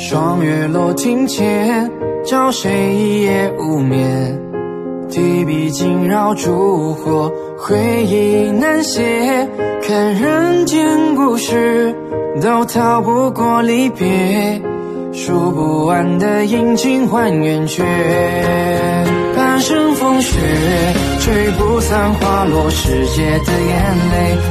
霜月落庭前照谁一夜无眠？提笔惊扰烛火回忆难写看人间故事都逃不过离别数不完的阴晴换圆缺半生风雪吹不散花落时节的眼泪。